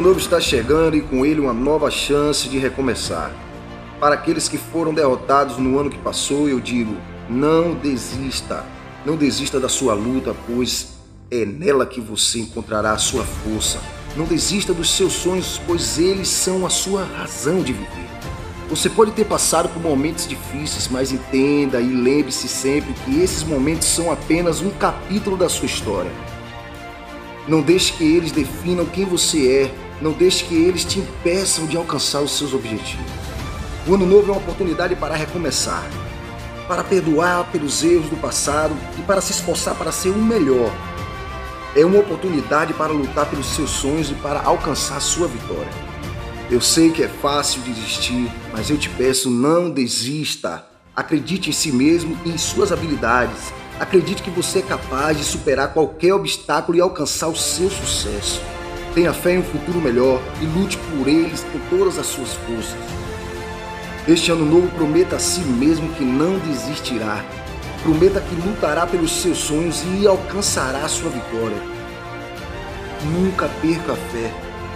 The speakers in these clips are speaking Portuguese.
novo está chegando e com ele uma nova chance de recomeçar. Para aqueles que foram derrotados no ano que passou, eu digo: não desista. Não desista da sua luta, pois é nela que você encontrará a sua força. Não desista dos seus sonhos, pois eles são a sua razão de viver. Você pode ter passado por momentos difíceis, mas entenda e lembre-se sempre que esses momentos são apenas um capítulo da sua história. Não deixe que eles definam quem você é. Não deixe que eles te impeçam de alcançar os seus objetivos. O ano novo é uma oportunidade para recomeçar, para perdoar pelos erros do passado e para se esforçar para ser o melhor. É uma oportunidade para lutar pelos seus sonhos e para alcançar sua vitória. Eu sei que é fácil desistir, mas eu te peço, não desista. Acredite em si mesmo e em suas habilidades. Acredite que você é capaz de superar qualquer obstáculo e alcançar o seu sucesso. Tenha fé em um futuro melhor e lute por eles com todas as suas forças. Este ano novo prometa a si mesmo que não desistirá. Prometa que lutará pelos seus sonhos e alcançará a sua vitória. Nunca perca a fé.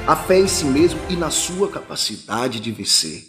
A fé em si mesmo e na sua capacidade de vencer.